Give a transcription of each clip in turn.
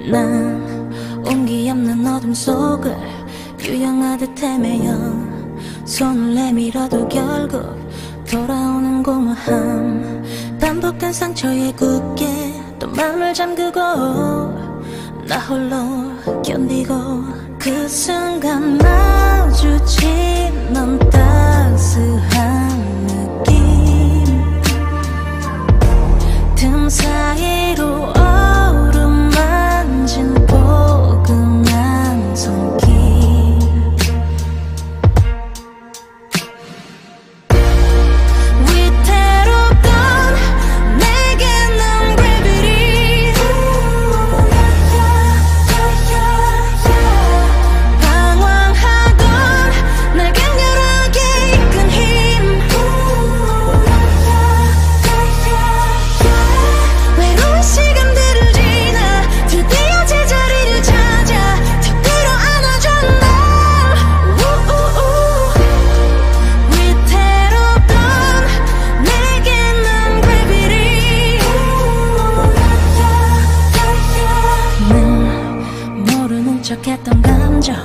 난 온기 없는 어둠 속을 유영하듯 헤매여 손을 내밀어도 결국 돌아오는 공허함. 반복된 상처에 굳게 또 마음을 잠그고 나 홀로 견디고 그 순간 마주친 넌 따스한 척했던 감정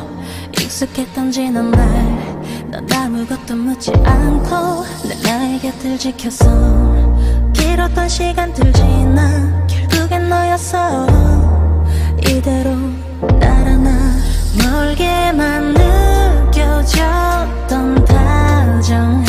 익숙했던 지난 날넌 아무것도 묻지 않고 내 나의 곁을 지켰어 길었던 시간들 지나 결국엔 너였어. 이대로 날아나 멀게만 느껴졌던 다정한